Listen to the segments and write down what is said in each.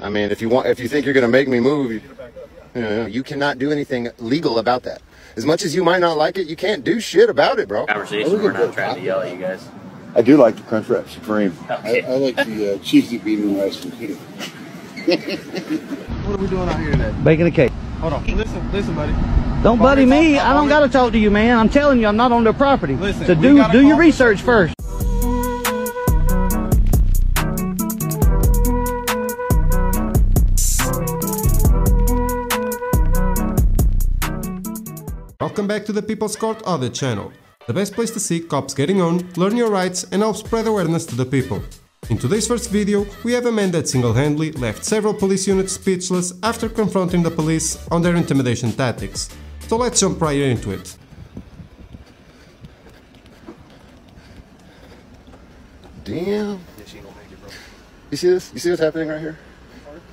I mean, if you want, if you think you're going to make me move, you, you, know, you cannot do anything legal about that. As much as you might not like it, you can't do shit about it, bro. Conversation. We're not trying to yell at you guys. I do like the Crunch Wrap Supreme. Okay. I, I like the uh, cheesy bean and rice from here. What are we doing out here today? Baking a cake. Hold on. Listen, listen, buddy. Don't buddy me. I don't gotta talk to you, man. I'm telling you, I'm not on their property. Listen, so do do your research first. To the People's Court Audit channel, the best place to see cops getting on, learn your rights and help spread awareness to the people. In today's first video, we have a man that single-handedly left several police units speechless after confronting the police on their intimidation tactics. So let's jump right into it. Damn. You see this? You see what's happening right here?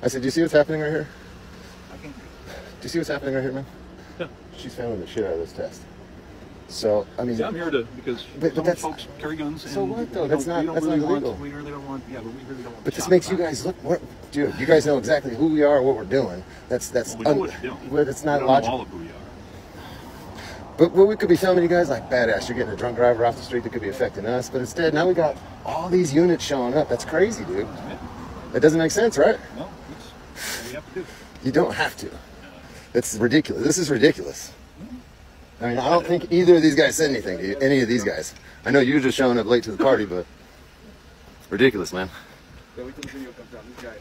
I said, do you see what's happening right here? Do you see what's happening right here, man? She's failing the shit out of this test. So, I mean, Yeah, I'm here to because But- but some folks carry guns. so what, though? we That's don't that's really not want- illegal. We really don't want. Yeah, but we really don't want. but this makes you guys look, what, dude, you guys know exactly who we are, what we're doing. That's, that's, Well, we un- doing. but not logical. all of who we are. But well, we could be filming you guys like badass. You're getting a drunk driver off the street that could be affecting us. But instead, now we got all these units showing up. That's crazy, dude. That doesn't make sense, right? No, it's what we have to do. You don't have to. It's ridiculous. This is ridiculous. I mean, I don't think either of these guys said anything to you, any of these guys. I know you're just showing up late to the party, but ridiculous, man. Yeah, wait till the video comes out. This guy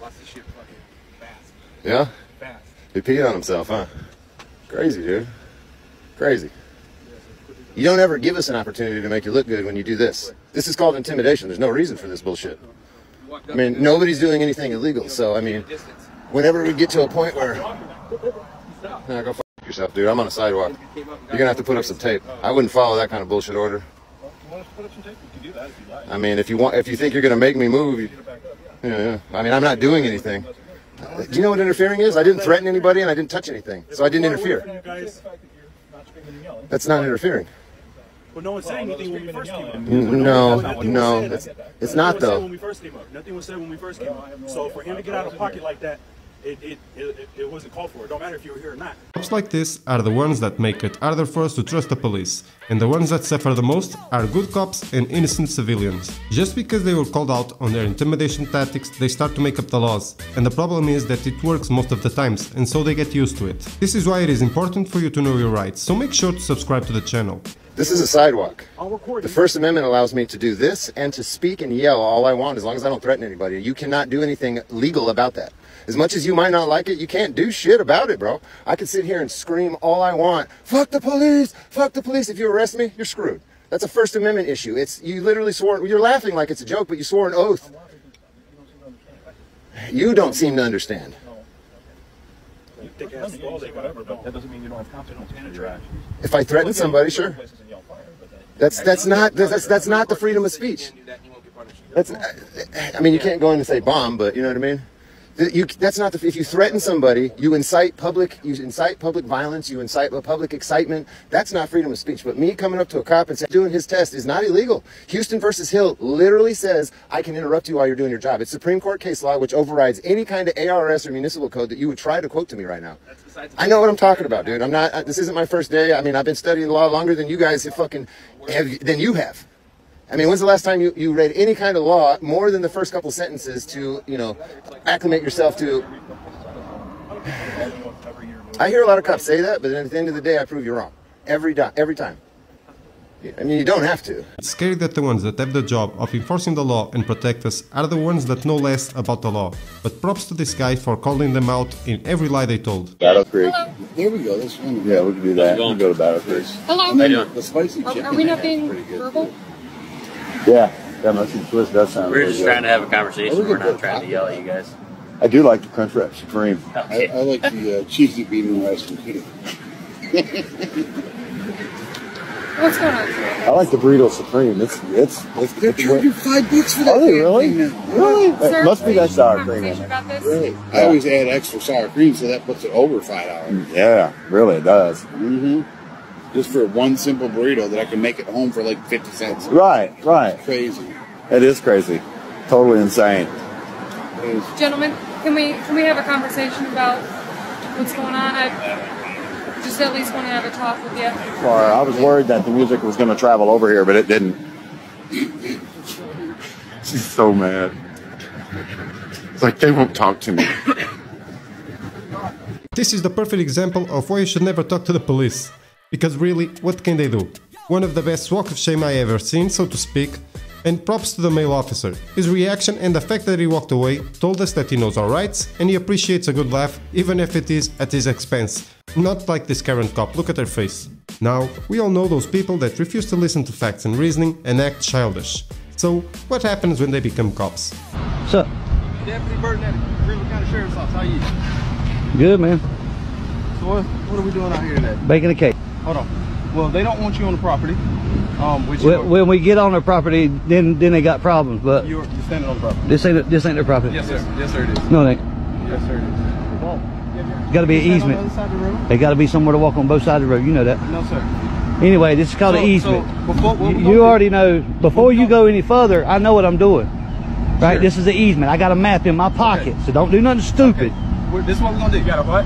lost his shit fucking fast. Yeah? Fast. He peed on himself, huh? Crazy, dude. Crazy. You don't ever give us an opportunity to make you look good when you do this. This is called intimidation. There's no reason for this bullshit. I mean, nobody's doing anything illegal. So, I mean, whenever we get to a point where. Nah, go fuck yourself, dude. I'm on a sidewalk. You're gonna have to put up some tape. I wouldn't follow that kind of bullshit order. You want us to put up some tape? We can do that if you like. I mean, if you want, if you think you're gonna make me move, you, yeah, yeah. I mean, I'm not doing anything. Do you know what interfering is? I didn't threaten anybody and I didn't touch anything, so I didn't interfere. You guys, not screaming and yelling. That's not interfering. But no one said anything when we first came up. No, no, it's, it's not though. When we first came up, nothing was said when we first came up. So for him to get out of pocket like that, it it, it, it wasn't called for. It don't matter if you were here or not. Cops like this are the ones that make it harder for us to trust the police, and the ones that suffer the most are good cops and innocent civilians. Just because they were called out on their intimidation tactics, they start to make up the laws, and the problem is that it works most of the times, and so they get used to it. This is why it is important for you to know your rights, so make sure to subscribe to the channel. This is a sidewalk. I'll record The. First Amendment allows me to do this and to speak and yell all I want as long as I don't threaten anybody. You cannot do anything legal about that. As much as you might not like it, you can't do shit about it, bro. I could sit here and scream all I want. Fuck the police! Fuck the police! If you arrest me, you're screwed. That's a First Amendment issue. It's you literally swore. You're laughing like it's a joke, but you swore an oath. You don't seem to understand. If I threaten somebody, sure. That's that's not that's that's not the freedom of speech. That's I mean you can't go in and say bomb, but you know what I mean. You, that's not the. If you threaten somebody, you incite public. You incite public violence. You incite public excitement. That's not freedom of speech. But me coming up to a cop and saying doing his test is not illegal. Houston versus Hill literally says I can interrupt you while you're doing your job. It's Supreme Court case law which overrides any kind of ARS or municipal code that you would try to quote to me right now. I know what I'm talking about, dude. I'm not. uh, This isn't my first day. I mean, I've been studying law longer than you guys have fucking have than you have. I mean, when's the last time you, you read any kind of law more than the first couple sentences to, you know, acclimate yourself to? I hear a lot of cops say that, but then at the end of the day, I prove you're wrong. Every, di- every time. I mean, you don't have to. It's scary that the ones that have the job of enforcing the law and protect us are the ones that know less about the law. But props to this guy for calling them out in every lie they told. Battle Creek. There we go. That's one. Yeah, we can do that. We can go to Battle Creek. Hello. And then the spicy Are, chicken. are we not being have is pretty good. verbal? Yeah, yeah, mushy twist does sound We're really just good. trying to have a conversation. We We're not trying to yell at you guys. I do like the Crunch Wrap Supreme. I, Okay. I like the uh, cheesy bean and rice from here. What's going on? I like the Burrito Supreme. It's it's it's. They're charging five bucks for that. Are they damn really? thing. Really? It must be that sour cream in conversation there. about. Really? I always add extra sour cream, so that puts it over five dollars. Yeah, really, it does. Mm-hmm. Just for one simple burrito that I can make at home for like fifty cents. Right, right. Crazy. It is crazy. Totally insane. Gentlemen, can we can we have a conversation about what's going on? I just at least want to have a talk with you. Well, I was worried that the music was going to travel over here, but it didn't. She's so mad. It's like they won't talk to me. This is the perfect example of why you should never talk to the police. Because really, what can they do? One of the best walk of shame I ever seen, so to speak. And props to the male officer. His reaction and the fact that he walked away told us that he knows our rights and he appreciates a good laugh, even if it is at his expense. Not like this current cop, look at her face. Now, we all know those people that refuse to listen to facts and reasoning and act childish. So, what happens when they become cops? So, Deputy Burton at Greenville County Sheriff's Office. How you? good, man. So what, what are we doing out here today? Baking a cake. Hold on. Well, they don't want you on the property. Um, which When, when we get on their property, then then they got problems. But you're, you're standing on the property. this ain't this ain't their property. Yes, sir. Yes, sir. It is. No, it ain't. Yes, sir. It is. It's got to be an You stand on the easement. other the road? They got to be somewhere to walk on both sides of the road. You know that. No, sir. Anyway, this is called So- an easement. so before- what you you already know. Before you go any further, I know what I'm doing. Right? Sure. This is the easement. I got a map in my pocket, so don't do nothing stupid. We're- This is what we're gonna do. You got a what?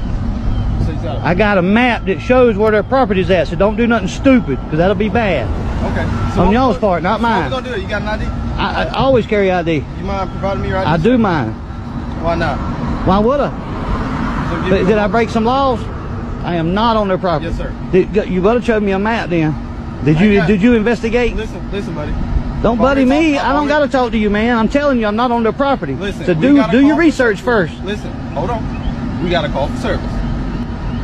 I got a map that shows where their property's at, so don't do nothing stupid, because that'll be bad. okay. So On y'all's part, not so mine. What we gonna do? You got an ID? I, I always carry ID. You mind providing me your ID? I do mine. Why not? Why would I? So But did I break some laws? I am not on their property. Yes, sir. Did, you better show me a map then. Did you did you investigate? Listen, listen, buddy. Don't buddy me. talk- I don't got to talk to you, man. I'm telling you, I'm not on their property. Listen, so do do your research first. Listen, hold on. We got to call for service.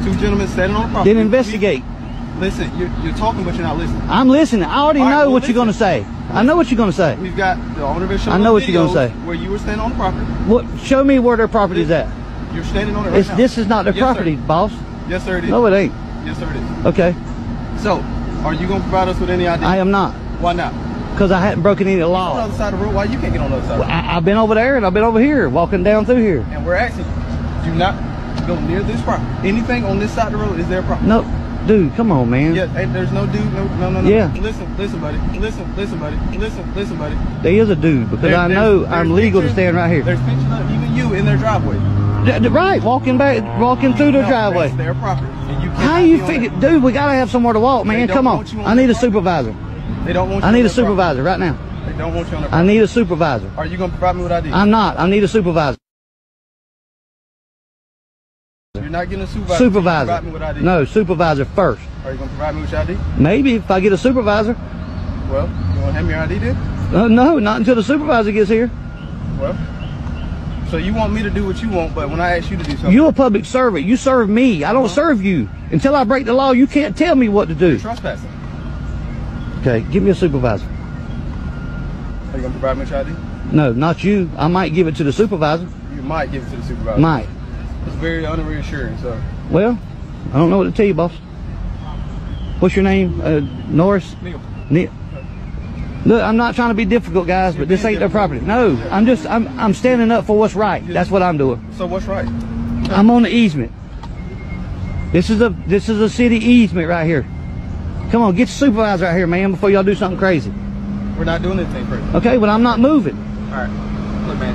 Two gentlemen standing on the property. Then investigate. Listen, you're, you're talking, but you're not listening. I'm listening. I already All right, know well, what you're gonna say. I know what you're gonna say. We've got the owner of I know what you're gonna say. Where you were standing on the property. What? Right me where their property is at. You're standing on it right this is not their Yes, sir. property, boss. Yes, sir, it is. No, it ain't. Yes, sir, it is. Okay, So, are you going to provide us with any ID? I am not, Why not? because I hadn't broken any law. On the other side of the road, why you can't get on the other side? road? I, I've been over there and I've been over here, walking down through here. And we're asking you, do not go near this property. Anything on this side of the road is their property. No, dude, come on, man. Yeah, and there's no dude, no, no, no, no. Yeah. Listen, listen, buddy. Listen, listen, buddy. Listen, listen, buddy. There is a dude because There- I there's- know there's I'm legal to stand right here. There's pictures of even you in their driveway. D- right, walking back, walking through their No, driveway. That's their property. And you How you figure, it. dude? We gotta have somewhere to walk, man. Come on. on I need a supervisor. They don't want you I need a their property. supervisor right now. They don't want you on I need a supervisor. Are you going to provide me with ID? I'm not. I need a supervisor. Not getting a supervisor. Supervisor. Me with ID. No, supervisor first. Are you going to provide me with your ID? Maybe if I get a supervisor. Well, you want to hand me your ID then? Uh, no, not until the supervisor gets here. Well, so you want me to do what you want, but when I ask you to do something, You're a public servant. You serve me. I don't serve you. Until I break the law, you can't tell me what to do. you're trespassing. Okay, give me a supervisor. Are you going to provide me with your ID? No, not you. I might give it to the supervisor. You might give it to the supervisor. Might. It's very unreassuring, so. Well, I don't know what to tell you, boss. What's your name? Uh, Norris? Neil. Neil. Look, I'm not trying to be difficult, guys, but this ain't their property. No, I'm just, I'm, I'm standing up for what's right. That's what I'm doing. So what's right? I'm on the easement. This is a, this is a city easement right here. Come on, get the supervisor out here, man, before y'all do something crazy. We're not doing anything crazy. Okay, but I'm not moving. All right. Look, man.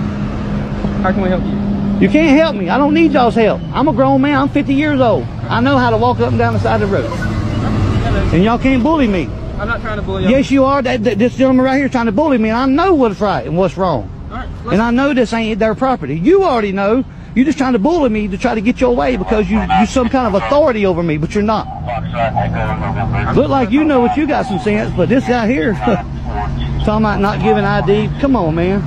How can we help you? You can't help me. I don't need y'all's help. I'm a grown man. I'm 50 years old. I know how to walk up and down the side of the road. And y'all can't bully me. I'm not trying to bully you. Yes, you are. That, that- this gentleman right here trying to bully me, and I know what's right and what's wrong. All right. And I know this ain't their property. You already know. You're just trying to bully me to try to get your way because you you some kind of authority over me, but you're not. Look like you know what you got some sense, but this guy here talking about not giving ID. Come on, man.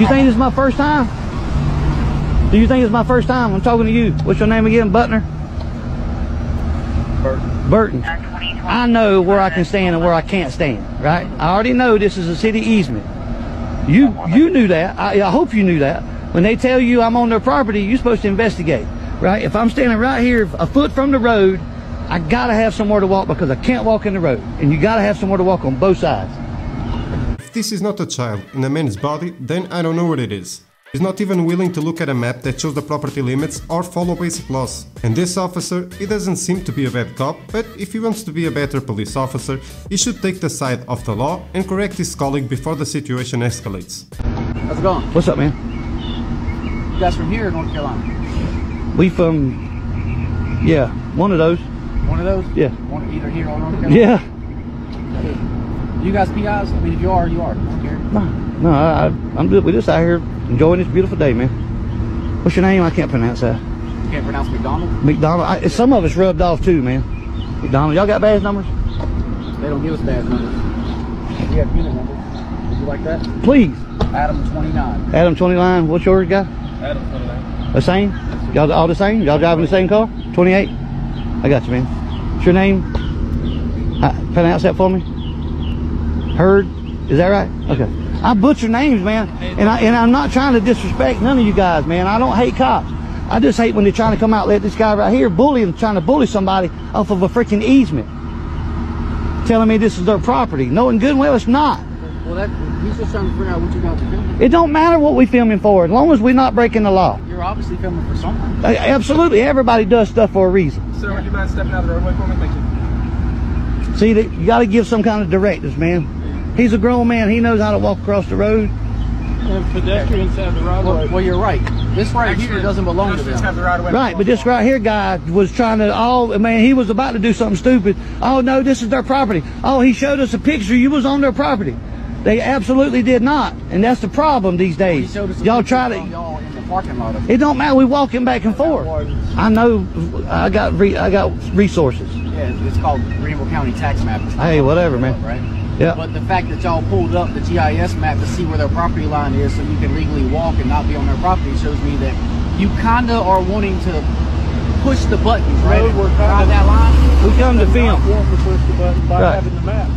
You think this is my first time? Do you think it's my first time? I'm talking to you. What's your name again? Butner? Burton. Burton. I know where I can stand and where I can't stand, right? I already know this is a city easement. You you knew that. I, I hope you knew that. When they tell you I'm on their property, you're supposed to investigate, right? If I'm standing right here a foot from the road, I gotta have somewhere to walk because I can't walk in the road, and you gotta have somewhere to walk on both sides. If this is not a child in a man's body, then I don't know what it is. He's not even willing to look at a map that shows the property limits or follow basic laws. And this officer, he doesn't seem to be a bad cop, but if he wants to be a better police officer, he should take the side of the law and correct his colleague before the situation escalates. How's it going? What's up, man? You guys from here or North Carolina? We from, yeah, one of those. One of those? Yeah. One, either here or North Carolina? Yeah. You guys PIs? I mean, if you are, you are. I don't care. No, no, I, I'm good. We just out here enjoying this beautiful day, man. What's your name? I can't pronounce that. You can't pronounce McDonald? McDonald. I, some of us rubbed off too, man. McDonald. Y'all got badge numbers? They don't give us bad numbers. We have unit numbers. Would you like that? Please. Adam 29. Adam 29. What's yours, guy? Adam 29. The same? Y'all all the same? Y'all driving the same car? 28? I got you, man. What's your name? Uh, pronounce that for me. Heard? Is that right? Okay. I butcher names, man. And, I, and I'm not trying to disrespect none of you guys, man. I don't hate cops. I just hate when they're trying to come out let this guy right here bullying, trying to bully somebody off of a freaking easement. Telling me this is their property. Knowing good and well it's not. Well, that, he's just trying to figure out what you guys are filming. It don't matter what we're filming for, as long as we're not breaking the law. You're obviously filming for something. Uh, Absolutely, everybody does stuff for a reason. Sir, would you mind stepping out of the roadway for me? Thank you. See, that you got to give some kind of directives, man. He's a grown man. He knows how to walk across the road. And pedestrians have the right Well, well, you're right. This right here doesn't belong to Pedestrians have them. the right of way. Right, but this right here guy was trying to, oh, man, he was about to do something stupid. Oh, no, this is their property. Oh, he showed us a picture. You was on their property. They absolutely did not. And that's the problem these days. showed us a Y'all try to, Y'all in the parking lot it don't matter. We walking back and forth. I know I got, re, I got resources. Yeah, it's called Greenville County Tax Map. Hey, whatever, Greenville, man. Right? Yeah. But the fact that y'all pulled up the GIS map to see where their property line is so you can legally walk and not be on their property shows me that you kinda are wanting to push the buttons, right? No, we're kinda- that line. We come to film. Want to push the button by Right. having the map.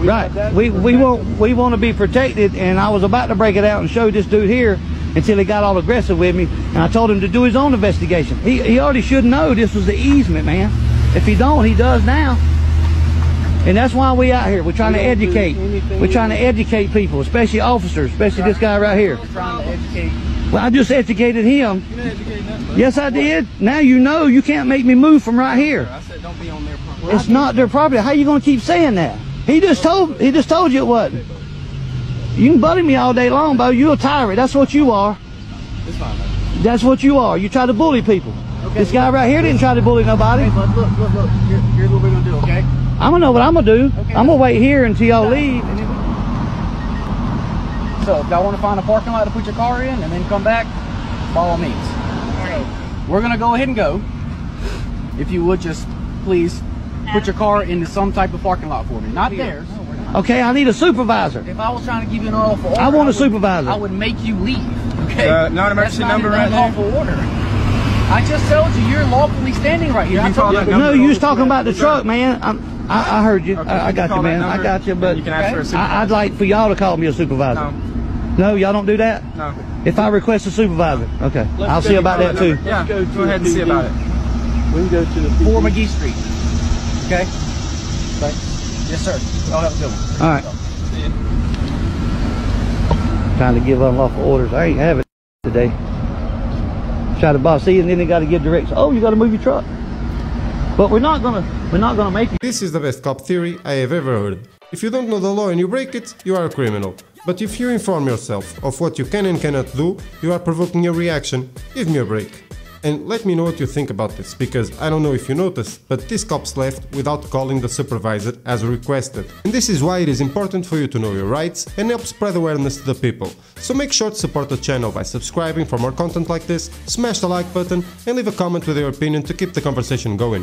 We Right. We we want we want to be protected, and I was about to break it out and show this dude here until he got all aggressive with me, and I told him to do his own investigation. He he already should know this was the easement, man. If he don't, he does now. And that's why we out here. We're trying We to educate. We're trying to educate people, especially officers, especially this guy right here. Trying to educate. Well, I just educated him. You didn't educate. Yes, I did. Now you know you can't make me move from right here. I said don't be on their property. It's not their property. How you gonna keep saying that? He just told he just told you it wasn't. You can bully me all day long, Bo. You're a tyrant. That's what you are. It's fine. That's what you are. You try to bully people. This guy right here didn't try to bully nobody. Look, look, look. Here, here's what we're gonna do, okay? I'm gonna know what I'm gonna do. Okay. I'm gonna wait here until y'all leave. And then we- So if y'all want to find a parking lot to put your car in and then come back, by all means. We're gonna go ahead and go. If you would just please put your car into some type of parking lot for me, not theirs. Okay, I need a supervisor. If I was trying to give you an unlawful order, I want a would- supervisor. I would make you leave. Okay. Uh, non-emergency That's not number an right there? unlawful order. I just told you you're lawfully standing right here. You I told you. No, you was talking about the truck, man. I'm, I, I heard you. Okay, I, I you got call you, man. I got you. and But you can ask for a I, supervisor. I'd like for y'all to call me a supervisor. No, No, y'all don't do that. no. If I request a supervisor, okay, I'll see about that too. Yeah, go, ahead and see about it. We can go to the Four McGee Street. Okay. Okay. Yes, sir. Y'all have a good one. All right. Trying to give unlawful orders. I ain't have it today. Try to boss see, and then they got to give directions. Oh, you got to move your truck. But we're not gonna, we're not gonna make it. This is the best cop theory I have ever heard. If you don't know the law and you break it, you are a criminal. But if you inform yourself of what you can and cannot do, you are provoking a reaction. Give me a break. And let me know what you think about this, because I don't know if you noticed, but this cops left without calling the supervisor as requested. And this is why it is important for you to know your rights and help spread awareness to the people. So make sure to support the channel by subscribing for more content like this, smash the like button and leave a comment with your opinion to keep the conversation going.